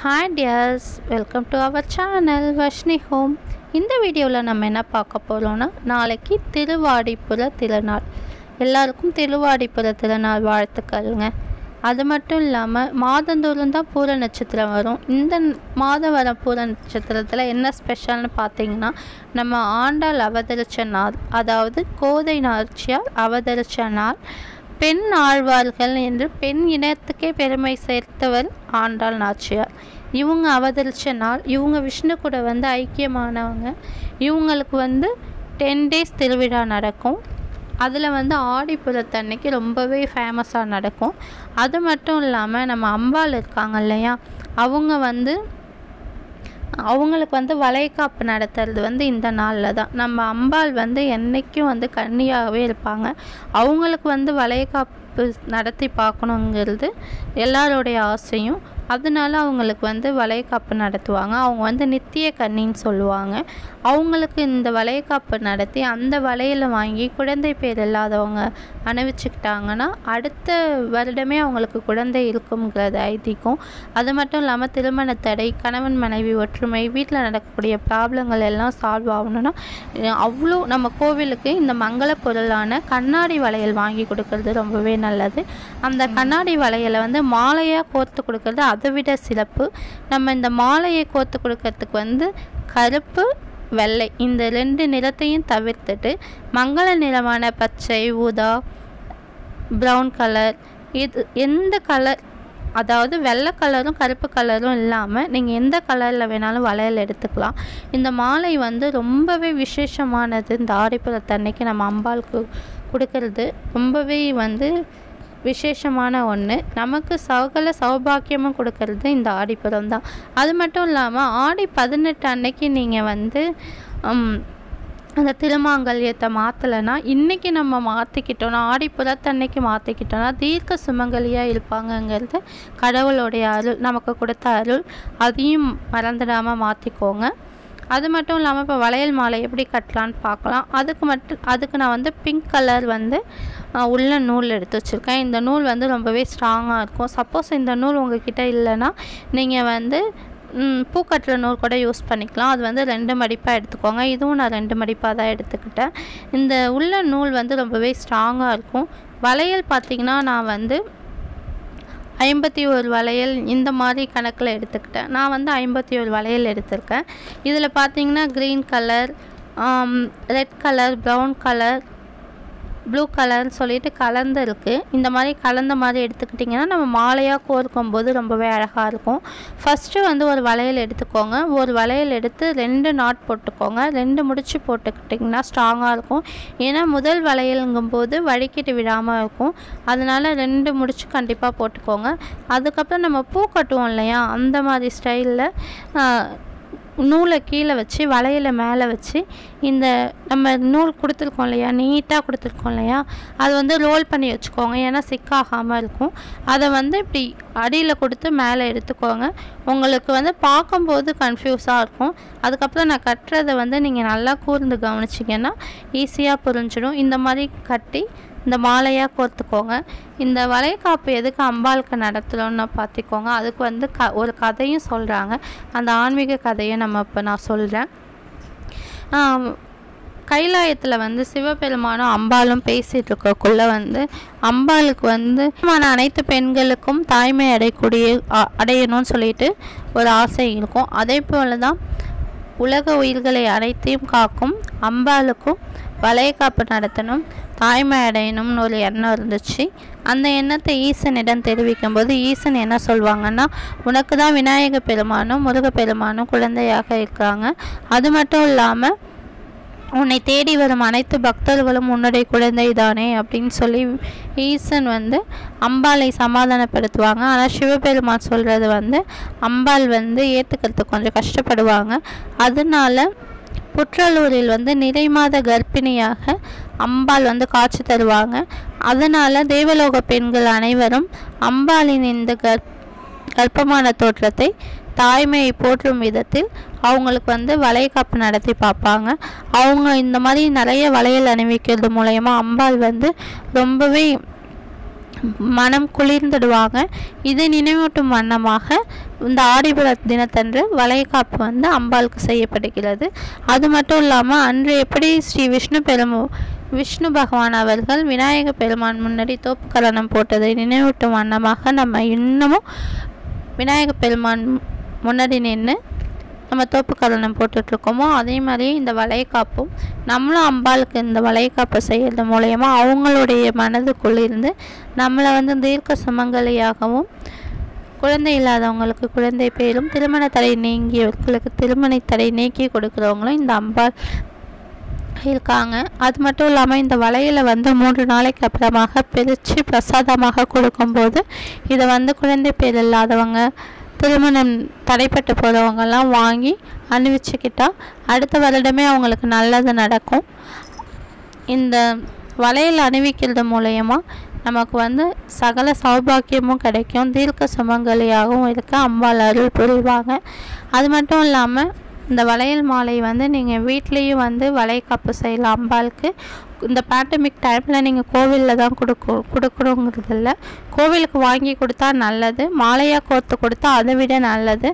Hi dears welcome to our channel Vashni home இந்த வீடியோவில் நம்ம என்ன பார்க்க போகிறோன்னா நாளைக்கு திருவாடிப்புற திருநாள். எல்லாருக்கும் திருவாடிப்புற திருநாள் வாழ்த்துக்கள்ங்க. அது மட்டும் இல்லாமல் மாதந்தோறும் தான் பூர நட்சத்திரம் வரும். இந்த மாதம் வர பூர நட்சத்திரத்தில் என்ன ஸ்பெஷல்னு பார்த்தீங்கன்னா நம்ம ஆண்டாள் அவதரிச்ச நாள் அதாவது கோதை நாச்சியார் அவதரிச்ச நாள் பெண் ஆழ்வார்கள் என்று பெண் இனத்துக்கே பெருமை சேர்த்தவர் ஆண்டாள் நாச்சியார். இவங்க அவதரித்த நாள் இவங்க விஷ்ணு கூட வந்து ஐக்கியமானவங்க. இவங்களுக்கு வந்து டென் டேஸ் திருவிழா நடக்கும். அதில் வந்து ஆடிப்புறத்தன்னைக்கு ரொம்பவே ஃபேமஸாக நடக்கும். அது மட்டும் இல்லாமல் நம்ம அம்பாள் இருக்காங்க இல்லையா? அவங்க வந்து அவங்களுக்கு வந்து வளைகாப்பு நடத்துறது வந்து இந்த நாளில் தான். நம்ம அம்பாள் வந்து என்றைக்கும் வந்து கன்னியாகவே இருப்பாங்க. அவங்களுக்கு வந்து வளைகாப்பு நடத்தி பார்க்கணுங்கிறது எல்லாருடைய ஆசையும் அதனால அவங்களுக்கு வந்து வளைகாப்பு நடத்துவாங்க. அவங்க வந்து நித்திய கன்னின்னு சொல்லுவாங்க. அவங்களுக்கு இந்த வளைகாப்பு நடத்தி அந்த வளையலை வாங்கி குழந்தை பேர் இல்லாதவங்க அணிவிச்சுக்கிட்டாங்கன்னா அடுத்த வருடமே அவங்களுக்கு குழந்தை இருக்குங்கிறது ஐதீகம். அது மட்டும் இல்லாமல் திருமண தடை கணவன் மனைவி ஒற்றுமை வீட்டில் நடக்கக்கூடிய ப்ராப்ளங்கள் எல்லாம் சால்வ் ஆகணும்னா அவ்வளோ நம்ம கோவிலுக்கு இந்த மங்கள பொருளான கண்ணாடி வளையல் வாங்கி கொடுக்கறது ரொம்பவே நல்லது. அந்த கண்ணாடி வளையலை வந்து மாலையாக கோர்த்து கொடுக்கறது அதை விட சிறப்பு நம்ம இந்த மாலையை கோர்த்து கொடுக்கறதுக்கு வந்து கருப்பு வெள்ளை இந்த ரெண்டு நிறத்தையும் தவிர்த்துட்டு மங்கள நிறமான பச்சை ஊதா ப்ரௌன் கலர் இது எந்த கலர் அதாவது வெள்ளை கலரும் கருப்பு கலரும் இல்லாமல் நீங்கள் எந்த கலரில் வேணாலும் வளையல் எடுத்துக்கலாம். இந்த மாலை வந்து ரொம்பவே விசேஷமானது. இந்த ஆடிப்புறத்தன்னைக்கு நம்ம அம்பாளுக்கு கொடுக்கறது ரொம்பவே வந்து விசேஷமான ஒன்று நமக்கு சகல சௌபாக்கியமும் கொடுக்கறது இந்த ஆடிப்புறம் தான். அது மட்டும் இல்லாமல் ஆடி பதினெட்டு அன்னைக்கு நீங்கள் வந்து அந்த திருமாங்கல்யத்தை மாற்றலைன்னா இன்றைக்கி நம்ம மாற்றிக்கிட்டோன்னா ஆடி புறத்தன்னைக்கு மாற்றிக்கிட்டோன்னா தீர்க்க சுமங்கலியாக இருப்பாங்கங்கிறது கடவுளுடைய அருள் நமக்கு கொடுத்த அருள். அதையும் மறந்துடாமல் மாற்றிக்கோங்க அது மட்டும் இல்லாமல் இப்போ வளையல் மாலை எப்படி கட்டலான்னு பார்க்கலாம். அதுக்கு மட்டும் அதுக்கு நான் வந்து பிங்க் கலர் வந்து உள்ள நூல் எடுத்து வச்சுருக்கேன். இந்த நூல் வந்து ரொம்பவே ஸ்ட்ராங்காக இருக்கும். சப்போஸ் இந்த நூல் உங்ககிட்ட இல்லைன்னா நீங்கள் வந்து பூக்கட்டுற நூல் கூட யூஸ் பண்ணிக்கலாம். அது வந்து ரெண்டு மடிப்பாக எடுத்துக்கோங்க. இதுவும் நான் ரெண்டு மடிப்பாக தான் எடுத்துக்கிட்டேன். இந்த உள்ள நூல் வந்து ரொம்பவே ஸ்ட்ராங்காக இருக்கும். வளையல் பார்த்திங்கன்னா நான் வந்து ஐம்பத்தி ஒரு வளையல் இந்த மாதிரி கணக்கில் எடுத்துக்கிட்டேன். நான் வந்து ஐம்பத்தி ஒரு வளையல் எடுத்திருக்கேன். இதில் பார்த்தீங்கன்னா green colour red colour brown colour blue கலர்னு சொல்லிட்டு கலந்து இருக்குது இந்த மாதிரி கலந்த மாதிரி எடுத்துக்கிட்டிங்கன்னா நம்ம மாலையாக கோர்க்கும் போது ரொம்பவே அழகாக இருக்கும். ஃபஸ்ட்டு வந்து ஒரு வளையல் எடுத்துக்கோங்க. ஒரு வளையல் எடுத்து ரெண்டு நாட் போட்டுக்கோங்க. ரெண்டு முடிச்சு போட்டுக்கிட்டிங்கன்னா ஸ்ட்ராங்காக இருக்கும். ஏன்னா முதல் வளையலுங்கும்போது வடிக்கிட்டு விடாமல் இருக்கும். அதனால் ரெண்டு முடிச்சு கண்டிப்பாக போட்டுக்கோங்க. அதுக்கப்புறம் நம்ம பூ கட்டுவோம் இல்லையா? அந்த மாதிரி ஸ்டைலில் நூலை கீழே வச்சு வளையலை மேலே வச்சு இந்த நம்ம நூல் கொடுத்துருக்கோம் இல்லையா நீட்டாக கொடுத்துருக்கோம் இல்லையா அது வந்து ரோல் பண்ணி வச்சுக்கோங்க. ஏன்னா சிக்காகாமல் இருக்கும். அதை வந்து இப்படி அடியில் கொடுத்து மேலே எடுத்துக்கோங்க. உங்களுக்கு வந்து பார்க்கும்போது கன்ஃபியூஸாக இருக்கும். அதுக்கப்புறம் நான் கட்டுறதை வந்து நீங்கள் நல்லா கூர்ந்து கவனிச்சிங்கன்னா ஈஸியாக புரிஞ்சிடும். இந்த மாதிரி கட்டி இந்த மாலையாக கோர்த்துக்கோங்க. இந்த வளைகாப்பு எதுக்கு அம்பாளுக்கு நடத்துகிறோன்னு பார்த்திக்கோங்க அதுக்கு வந்து க ஒரு கதையும் சொல்கிறாங்க அந்த ஆன்மீக கதையை நம்ம இப்போ நான் சொல்கிறேன் கைலாயத்தில் வந்து சிவபெருமானும் அம்பாலும் பேசிகிட்டு இருக்கக்குள்ளே வந்து அம்பாளுக்கு வந்து அனைத்து பெண்களுக்கும் தாய்மை அடையக்கூடிய அடையணும்னு சொல்லிட்டு ஒரு ஆசை இருக்கும். அதே போல் தான் உலக உயிர்களை அனைத்தையும் காக்கும் அம்பாளுக்கும் வளையக்காப்பு நடத்தணும். தாய்மை அடையணும்னு ஒரு எண்ணம் இருந்துச்சு. அந்த எண்ணத்தை ஈசனிடம் தெரிவிக்கும் போது ஈசன் என்ன சொல்வாங்கன்னா உனக்கு தான் விநாயக பெருமானும் முருக பெருமானும் குழந்தையாக இருக்கிறாங்க அது மட்டும் இல்லாமல் உன்னை தேடி வரும் அனைத்து பக்தர்களும் உன்னுடைய குழந்தை தானே அப்படின்னு சொல்லி ஈசன் வந்து அம்பாளை சமாதானப்படுத்துவாங்க. ஆனால் சிவபெருமான் சொல்கிறது வந்து அம்பாள் வந்து ஏற்றுக்கிறதுக்கு கொஞ்சம் கஷ்டப்படுவாங்க. அதனால புற்றலூரில் வந்து நிறைமாத கர்ப்பிணியாக அம்பாள் வந்து காட்சி தருவாங்க. அதனால் தேவலோக பெண்கள் அனைவரும் அம்பாளின் இந்த கர்ப் கர்ப்பமான தோற்றத்தை தாய்மையை போற்றும் விதத்தில் அவங்களுக்கு வந்து வளைகாப்பு நடத்தி பார்ப்பாங்க. அவங்க இந்த மாதிரி நிறைய வளையல் அணிவிக்கிறது மூலயமா அம்பாள் வந்து ரொம்பவே மனம் குளிர்ந்துடுவாங்க. இது நினைவூட்டும் வண்ணமாக இந்த ஆடிபுர தினத்தன்று வளைகாப்பு வந்து அம்பாளுக்கு செய்யப்படுகிறது. அது மட்டும் இல்லாமல் அன்று எப்படி ஸ்ரீ விஷ்ணு பெருமு விஷ்ணு பகவான் அவர்கள் விநாயக பெருமான் முன்னாடி தோப்பு கலனம் போட்டதை நினைவூட்டும் வண்ணமாக நம்ம இன்னமும் விநாயக பெருமான் முன்னாடி நின்று நம்ம தோப்பு கலனம் போட்டுட்ருக்கோமோ அதே மாதிரி இந்த வளைகாப்பும் நம்மளும் அம்பாளுக்கு இந்த வளைகாப்பை செய்கிறது மூலயமா அவங்களுடைய மனதுக்குள்ளிருந்து நம்மளை வந்து தீர்க்க சுமங்கலியாகவும் குழந்தை இல்லாதவங்களுக்கு குழந்தை பேரும் திருமண தடை நீங்கியவர்களுக்கு திருமண தடை நீக்கி கொடுக்குறவங்களும் இந்த அம்பாள் இருக்காங்க. அது மட்டும் இல்லாமல் இந்த வளையலை வந்து மூன்று நாளைக்கு அப்புறமாக பிரித்து பிரசாதமாக கொடுக்கும்போது இதை வந்து குழந்தை பேர் இல்லாதவங்க திருமணம் தடைப்பட்டு போகிறவங்கெல்லாம் வாங்கி அணிவிச்சுக்கிட்டால் அடுத்த வருடமே அவங்களுக்கு நல்லது நடக்கும். இந்த வளையல் அணிவிக்கிறது மூலயமா நமக்கு வந்து சகல சௌபாக்கியமும் கிடைக்கும். தீர்க்க சுமங்கலியாகவும் இருக்க அம்பாள் அருள் புரிவாங்க. அது மட்டும் இல்லாமல் இந்த வளையல் மாலை வந்து நீங்கள் வீட்லேயும் வந்து வளைகாப்பு செய்யலாம். அம்பாளுக்கு இந்த பேண்டமிக் டைமில் நீங்கள் கோவிலில் தான் கொடுக்கு கொடுக்கணுங்கிறது இல்லை கோவிலுக்கு வாங்கி கொடுத்தா நல்லது. மாலையாக கோர்த்து கொடுத்தா அதை விட நல்லது.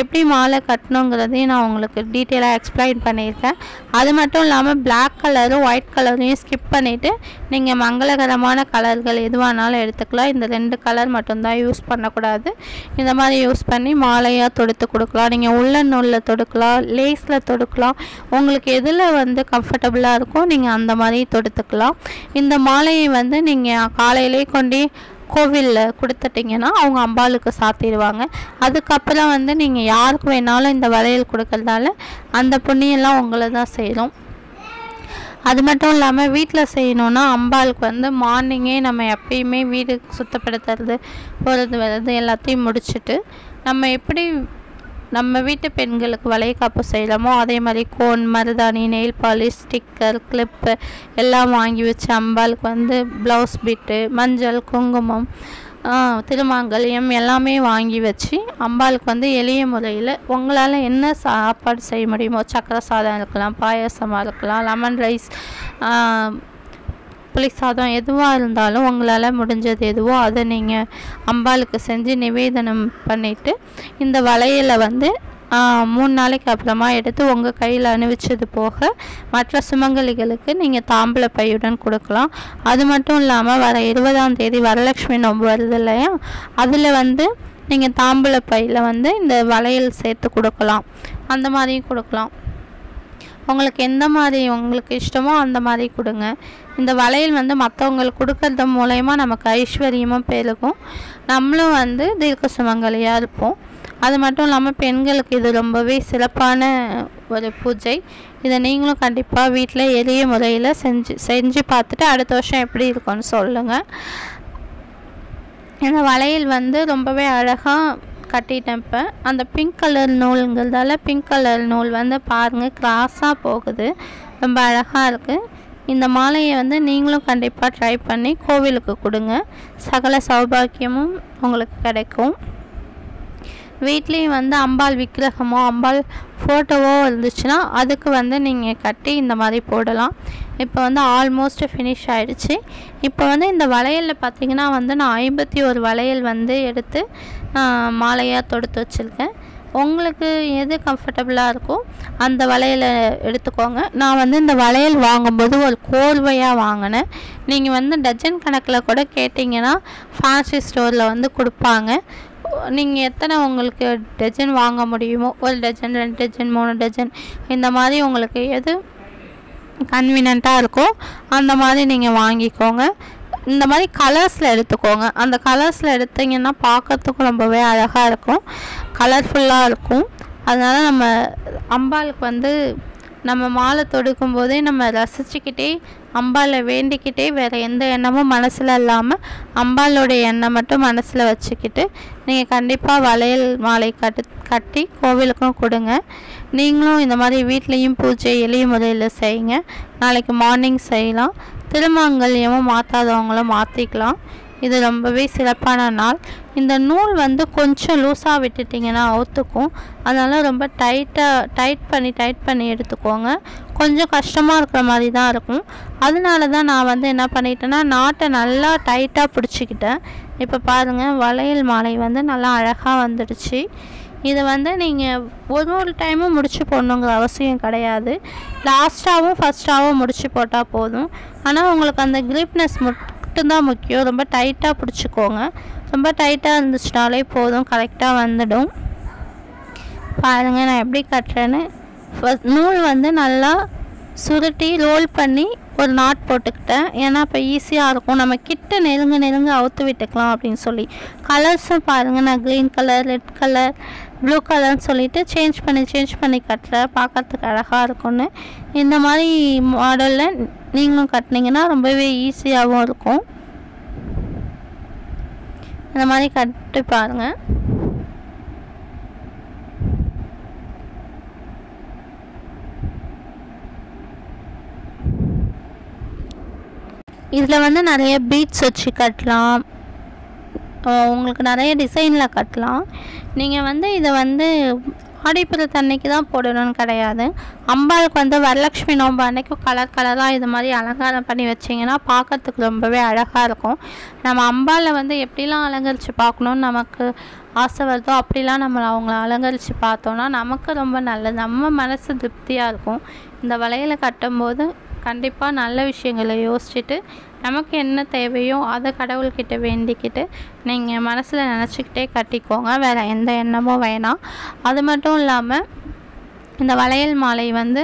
எப்படி மாலை கட்டணுங்கிறதையும் நான் உங்களுக்கு டீட்டெயிலாக எக்ஸ்பிளைன் பண்ணியிருக்கேன். அது மட்டும் இல்லாமல் பிளாக் கலரும் ஒயிட் கலரையும் ஸ்கிப் பண்ணிவிட்டு நீங்கள் மங்களகரமான கலர்கள் எதுவானாலும் எடுத்துக்கலாம். இந்த ரெண்டு கலர் மட்டும்தான் யூஸ் பண்ணக்கூடாது. இந்த மாதிரி யூஸ் பண்ணி மாலையாக தொடுத்து கொடுக்கலாம். நீங்கள் உள்ள நூலில் தொடுக்கலாம் லேஸில் தொடுக்கலாம். உங்களுக்கு எதில் வந்து கம்ஃபர்டபுளாக இருக்கோ நீங்கள் அந்த மாதிரி தொடுத்துக்கலாம். இந்த மாலையை வந்து நீங்கள் காலையிலே கொண்டு கோவிலில் கொடுத்துட்டிங்கன்னா அவங்க அம்பாளுக்கு சாத்திடுவாங்க. அதுக்கப்புறம் வந்து நீங்கள் யாருக்கு வேணாலும் இந்த வளையல் கொடுக்கறதால அந்த புண்ணியெல்லாம் உங்களை தான் செய்கிறோம் அது மட்டும் இல்லாமல் வீட்டில் செய்யணுன்னா அம்பாளுக்கு வந்து மார்னிங்கே நம்ம எப்பயுமே வீடு சுத்தப்படுத்துறது போகிறது வர்றது எல்லாத்தையும் முடிச்சுட்டு நம்ம எப்படி நம்ம வீட்டு பெண்களுக்கு வளைகாப்பு செய்கிறோமோ அதே மாதிரி கோன் மருதாணி நெயில் பாலிஷ் ஸ்டிக்கர் கிளிப்பு எல்லாம் வாங்கி வச்சு அம்பாளுக்கு வந்து ப்ளவுஸ் பிட்டு மஞ்சள் குங்குமம் திருமாங்கல்யம் எல்லாமே வாங்கி வச்சு அம்பாளுக்கு வந்து எளிய முறையில் உங்களால் என்ன சாப்பாடு செய்ய முடியுமோ? சக்கரை சாதம் இருக்கலாம் பாயாசமாக இருக்கலாம் லெமன் ரைஸ் புளி சாதம் எதுவாக இருந்தாலும் உங்களால் முடிஞ்சது எதுவோ அதை நீங்கள் அம்பாளுக்கு செஞ்சு நிவேதனம் பண்ணிவிட்டு இந்த வளையலை வந்து மூணு நாளைக்கு அப்புறமா எடுத்து உங்கள் கையில் அணிவிச்சது போக மற்ற சுமங்கலிகளுக்கு நீங்கள் தாம்பூல பையுடன் கொடுக்கலாம். அது மட்டும் இல்லாமல் வர இருபதாம் தேதி வரலட்சுமி நோம்பு வருது இல்லையா? அதில் வந்து நீங்கள் தாம்பூல பையில் வந்து இந்த வளையல் சேர்த்து கொடுக்கலாம். அந்த மாதிரியும் கொடுக்கலாம். உங்களுக்கு எந்த மாதிரி உங்களுக்கு இஷ்டமோ அந்த மாதிரி கொடுங்க. இந்த வளையல் வந்து மற்றவங்களுக்கு கொடுக்கறது மூலயமா நமக்கு ஐஸ்வர்யமும் பெருகும். நம்மளும் வந்து தீர்க்க சுமங்கலியாக இருப்போம். அது மட்டும் இல்லாமல் பெண்களுக்கு இது ரொம்பவே சிறப்பான ஒரு பூஜை. இதை நீங்களும் கண்டிப்பாக வீட்டில் எளிய முறையில் செஞ்சு செஞ்சு பார்த்துட்டு அடுத்த வருஷம் எப்படி இருக்கும்னு சொல்லுங்கள் இந்த வளையல் வந்து ரொம்பவே அழகாக கட்டிட்டேன் இப்போ. அந்த பிங்க் கலர் நூலுங்கிறதால பிங்க் கலர் நூல் வந்து பாருங்கள் கிராஸாக போகுது. ரொம்ப அழகாக இருக்குது இந்த மாலையை வந்து நீங்களும் கண்டிப்பாக ட்ரை பண்ணி கோவிலுக்கு கொடுங்க. சகல சௌபாக்கியமும் உங்களுக்கு கிடைக்கும். வீட்லேயும் வந்து அம்பாள் விக்கிரகமோ அம்பாள் ஃபோட்டோவோ இருந்துச்சுன்னா அதுக்கு வந்து நீங்கள் கட்டி இந்த மாதிரி போடலாம். இப்போ வந்து ஆல்மோஸ்ட் ஃபினிஷ் ஆகிடுச்சி இப்போ வந்து இந்த வளையலில் பார்த்தீங்கன்னா வந்து நான் ஐம்பத்தி ஒரு வளையல் வந்து எடுத்து மாலையாக தொடுத்து வச்சுருக்கேன். உங்களுக்கு எது கம்ஃபர்டபுளாக இருக்கோ அந்த வளையலை எடுத்துக்கோங்க. நான் வந்து இந்த வளையல் வாங்கும்போது ஒரு கோர்வையாக வாங்கினேன். நீங்கள் வந்து டஜன் கணக்கில் கூட கேட்டிங்கன்னா ஃபேன்சி ஸ்டோரில் வந்து கொடுப்பாங்க. நீங்கள் எத்தனை உங்களுக்கு டஜன் வாங்க முடியுமோ ஒரு டஜன் ரெண்டு டஜன் மூணு டஜன் இந்த மாதிரி உங்களுக்கு எது கன்வீனண்ட்டாக இருக்கோ அந்த மாதிரி நீங்கள் வாங்கிக்கோங்க. இந்த மாதிரி கலர்ஸில் எடுத்துக்கோங்க. அந்த கலர்ஸில் எடுத்தீங்கன்னா பார்க்கறதுக்கும் ரொம்பவே அழகாக இருக்கும். கலர்ஃபுல்லாக இருக்கும். அதனால் நம்ம அம்பாளுக்கு வந்து நம்ம மாலை தொடுக்கும் போதே நம்ம ரசிச்சுக்கிட்டே அம்பாளை வேண்டிக்கிட்டே வேறு எந்த எண்ணமும் மனசில் இல்லாமல் அம்பாளுடைய எண்ணம் மட்டும் மனசில் வச்சுக்கிட்டு நீங்கள் கண்டிப்பாக வளையல் மாலை கட்டு கட்டி கோவிலுக்கும் கொடுங்க. நீங்களும் இந்த மாதிரி வீட்லேயும் பூஜை எளிய முறையில் செய்யுங்க. நாளைக்கு மார்னிங் செய்யலாம். திருமாங்கல்யமும் மாற்றாதவங்களும் மாற்றிக்கலாம் இது ரொம்பவே சிறப்பான நாள். இந்த நூல் வந்து கொஞ்சம் லூஸாக விட்டுட்டிங்கன்னா அவுத்துக்கும். அதனால் ரொம்ப டைட்டாக டைட் பண்ணி டைட் பண்ணி எடுத்துக்கோங்க. கொஞ்சம் கஷ்டமாக இருக்கிற மாதிரி தான் இருக்கும். அதனால தான் நான் வந்து என்ன பண்ணிட்டேன்னா நாட்டை நல்லா டைட்டாக பிடிச்சிக்கிட்டேன். இப்போ பாருங்கள் வளையல் மாலை வந்து நல்லா அழகாக வந்துடுச்சு. இதை வந்து நீங்கள் ஒரு ஒரு டைமும் முடிச்சு போடணுங்கிற அவசியம் கிடையாது. லாஸ்ட்டாகவும் ஃபஸ்ட்டாகவும் முடிச்சு போட்டால் போதும். ஆனால் உங்களுக்கு அந்த கிரிப்னஸ் மட்டும்தான் முக்கியம். ரொம்ப டைட்டாக பிடிச்சிக்கோங்க. ரொம்ப டைட்டாக இருந்துச்சுனாலே போதும். கரெக்டாக வந்துடும். பாருங்கள் நான் எப்படி கட்டுறேன்னு. ஃபஸ்ட் நூல் வந்து நல்லா சுருட்டி ரோல் பண்ணி ஒரு நாட் போட்டுக்கிட்டேன். ஏன்னா இப்போ ஈஸியாக இருக்கும். நம்ம கிட்ட நெருங்க நெருங்க அவுத்து விட்டுக்கலாம் அப்படின்னு சொல்லி. கலர்ஸும் பாருங்கள் நான் green colour red colour blue கலர்னு சொல்லிட்டு சேஞ்ச் பண்ணி சேஞ்ச் பண்ணி கட்டுறேன் பார்க்கறதுக்கு அழகாக இருக்கும்னு. இந்த மாதிரி மாடலில் நீங்களும் கட்டினீங்கன்னா ரொம்பவே ஈஸியாகவும் இருக்கும். இந்த மாதிரி கட்டி பாருங்கள் இதில் வந்து நிறைய பீட்ஸ் வச்சு கட்டலாம். உங்களுக்கு நிறைய டிசைனில் கட்டலாம். நீங்கள் வந்து இதை வந்து ஆடிப்புறத்து அன்னைக்கு தான் போடணும்னு கிடையாது. அம்பாளுக்கு வந்து வரலட்சுமி நோம்பு அன்னைக்கு கலர் கலராக இது மாதிரி அலங்காரம் பண்ணி வச்சிங்கன்னா பார்க்கறதுக்கு ரொம்பவே அழகாக இருக்கும். நம்ம அம்பாளை வந்து எப்படிலாம் அலங்கரித்து பார்க்கணுன்னு நமக்கு ஆசை வருதோ அப்படிலாம் நம்ம அவங்கள அலங்கரித்து பார்த்தோன்னா நமக்கு ரொம்ப நல்லது. நம்ம மனசு திருப்தியாக இருக்கும். இந்த வளையலை கட்டும்போது கண்டிப்பாக நல்ல விஷயங்களை யோசிச்சுட்டு நமக்கு என்ன தேவையோ அதை கடவுள்கிட்ட வேண்டிக்கிட்டு நீங்கள் மனசில் நினச்சிக்கிட்டே கட்டிக்கோங்க. வேறு எந்த எண்ணமும் வேணாம். அது மட்டும் இல்லாமல் இந்த வளையல் மாலை வந்து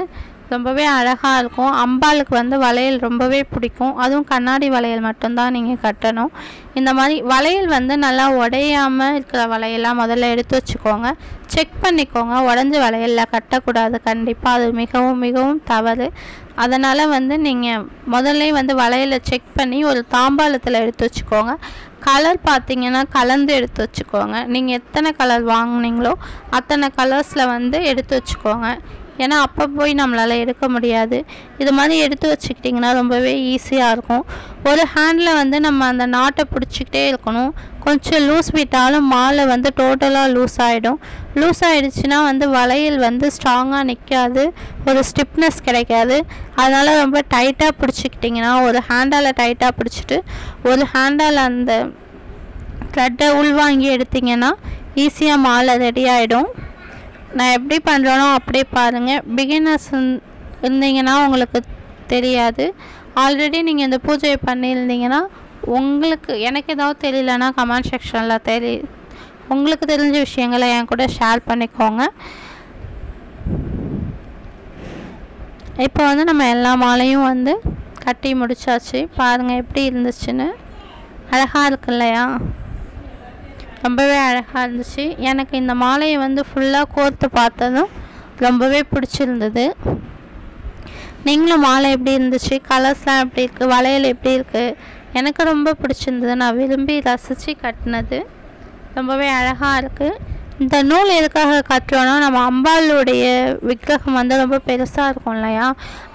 ரொம்பவே அழகாக இருக்கும். அம்பாளுக்கு வந்து வளையல் ரொம்பவே பிடிக்கும். அதுவும் கண்ணாடி வளையல் மட்டும்தான் நீங்கள் கட்டணும். இந்த மாதிரி வளையல் வந்து நல்லா உடையாமல் இருக்கிற வளையலாம் முதல்ல எடுத்து வச்சுக்கோங்க. செக் பண்ணிக்கோங்க. உடஞ்ச வளையலில் கட்டக்கூடாது. கண்டிப்பாக அது மிகவும் மிகவும் தவறு. அதனால் வந்து நீங்கள் முதல்ல வந்து வளையலை செக் பண்ணி ஒரு தாம்பாளத்தில் எடுத்து வச்சுக்கோங்க. கலர் பார்த்தீங்கன்னா கலந்து எடுத்து வச்சுக்கோங்க. நீங்கள் எத்தனை கலர் வாங்கினீங்களோ அத்தனை கலர்ஸில் வந்து எடுத்து வச்சுக்கோங்க. ஏன்னா அப்போ போய் நம்மளால் எடுக்க முடியாது. இது மாதிரி எடுத்து வச்சுக்கிட்டிங்கன்னா ரொம்பவே ஈஸியாக இருக்கும். ஒரு ஹேண்டில் வந்து நம்ம அந்த நாட்டை பிடிச்சிக்கிட்டே இருக்கணும். கொஞ்சம் லூஸ் விட்டாலும் மாலை வந்து டோட்டலாக லூஸ் ஆகிடும் லூஸ் ஆகிடுச்சுன்னா வந்து வளையல் வந்து ஸ்ட்ராங்காக நிற்காது ஒரு ஸ்டிப்னஸ் கிடைக்காது. அதனால் ரொம்ப டைட்டாக பிடிச்சிக்கிட்டிங்கன்னா ஒரு ஹேண்டால் டைட்டாக பிடிச்சிட்டு ஒரு ஹேண்டால் அந்த த்ரெட்டை உள்வாங்கி எடுத்திங்கன்னா ஈஸியாக மாலை ரெடி ஆகிடும் நான் எப்படி பண்ணுறேனோ அப்படியே பாருங்கள் பிகினர்ஸ் இருந்தீங்கன்னா உங்களுக்கு தெரியாது. ஆல்ரெடி நீங்கள் இந்த பூஜையை பண்ணியிருந்தீங்கன்னா உங்களுக்கு எனக்கு ஏதாவது தெரியலனா கமெண்ட் செக்ஷனில் தெரி உங்களுக்கு தெரிஞ்ச விஷயங்களை என் கூட ஷேர் பண்ணிக்கோங்க. இப்போ வந்து நம்ம எல்லா மாலையும் வந்து கட்டி முடிச்சாச்சு. பாருங்கள் எப்படி இருந்துச்சுன்னு. அழகாக இருக்கு இல்லையா? ரொம்பவே அழகாக இருந்துச்சு. எனக்கு இந்த மாலையை வந்து ஃபுல்லாக கோர்த்து பார்த்ததும் ரொம்பவே பிடிச்சிருந்தது. நீங்களும் மாலை எப்படி இருந்துச்சு? கலர்ஸ்லாம் எப்படி இருக்குது வளையல் எப்படி இருக்குது எனக்கு ரொம்ப பிடிச்சிருந்தது. நான் விரும்பி ரசித்து கட்டினது. ரொம்பவே அழகாக இருக்குது இந்த நூல் எதுக்காக கட்டுறோன்னா நம்ம அம்பாளுடைய விக்கிரகம் வந்து ரொம்ப பெருசாக இருக்கும் இல்லையா?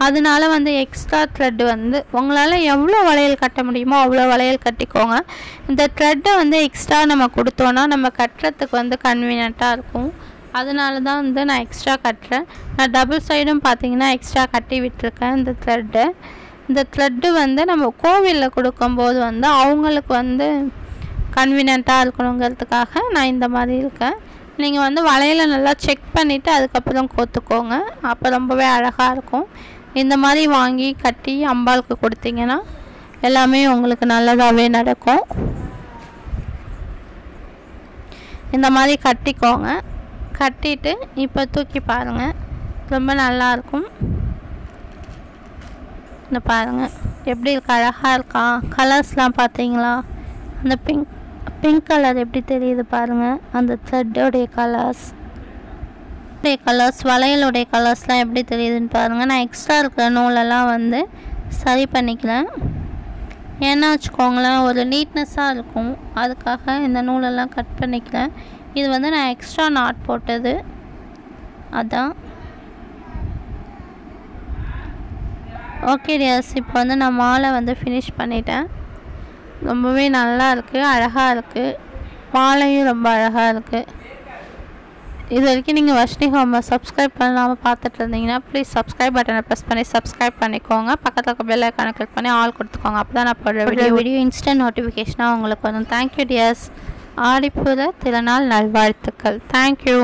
அதனால வந்து எக்ஸ்ட்ரா த்ரெட் வந்து உங்களால் எவ்வளோ வளையல் கட்ட முடியுமோ அவ்வளோ வளையல் கட்டிக்கோங்க. இந்த த்ரெட்டை வந்து எக்ஸ்ட்ரா நம்ம கொடுத்தோன்னா நம்ம கட்டுறதுக்கு வந்து கன்வீனியண்ட்டாக இருக்கும். அதனால தான் வந்து நான் எக்ஸ்ட்ரா கட்டுறேன். நான் டபுள் சைடும் பார்த்தீங்கன்னா எக்ஸ்ட்ரா கட்டி விட்டுருக்கேன் இந்த த்ரெட்டு இந்த த்ரெட்டு வந்து நம்ம கோவிலில் கொடுக்கும்போது வந்து அவங்களுக்கு வந்து கன்வீனியண்ட்டாக இருக்கணுங்கிறதுக்காக நான் இந்த மாதிரி இருக்கேன். நீங்கள் வந்து வளையலை நல்லா செக் பண்ணிவிட்டு அதுக்கப்புறம் கோத்துக்கோங்க. அப்போ ரொம்பவே அழகாக இருக்கும். இந்த மாதிரி வாங்கி கட்டி அம்பாளுக்கு கொடுத்தீங்கன்னா எல்லாமே உங்களுக்கு நல்லதாகவே நடக்கும். இந்த மாதிரி கட்டிக்கோங்க. கட்டிட்டு இப்போ தூக்கி பாருங்கள் ரொம்ப நல்லாயிருக்கும் இந்த பாருங்கள் எப்படி இருக்கு? அழகாக இருக்கா? கலர்ஸ்லாம் பார்த்தீங்களா? அந்த பிங்க் பிங்க் கலர் எப்படி தெரியுது பாருங்கள் அந்த த்ரெட்டோடைய கலர்ஸ் உடைய கலர்ஸ் வளையலுடைய கலர்ஸ்லாம் எப்படி தெரியுதுன்னு பாருங்கள் நான் எக்ஸ்ட்ரா இருக்கிற நூலெல்லாம் வந்து சரி பண்ணிக்கிறேன். ஏன்னா வச்சுக்கோங்களேன் ஒரு நீட்னஸாக இருக்கும். அதுக்காக இந்த நூலெல்லாம் கட் பண்ணிக்கிறேன். இது வந்து நான் எக்ஸ்ட்ரா நாட் போட்டது. அதான். ஓகே டியர்ஸ் இப்போ வந்து நான் மாலை வந்து ஃபினிஷ் பண்ணிட்டேன். ரொம்பவே நல்லா இருக்குது அழகாக இருக்குது மாலையும் ரொம்ப அழகாக இருக்குது இது வரைக்கும் நீங்கள் வர்ஷினி ஹோமை சப்ஸ்கிரைப் பண்ணாமல் பார்த்துட்டு இருந்தீங்கன்னா ப்ளீஸ் சப்ஸ்கிரைப் பட்டனை ப்ரெஸ் பண்ணி சப்ஸ்கிரைப் பண்ணிக்கோங்க. பக்கத்தில் இருக்க பெல் ஐக்கானை கிளிக் பண்ணி ஆல் கொடுத்துக்கோங்க. அப்போ தான் நான் போடுற வீடியோ வீடியோ இன்ஸ்டன்ட் நோட்டிஃபிகேஷனாக உங்களுக்கு வரும். தேங்க்யூ டியர்ஸ் ஆடிப்புற திருநாள் நல்வாழ்த்துக்கள். தேங்க்யூ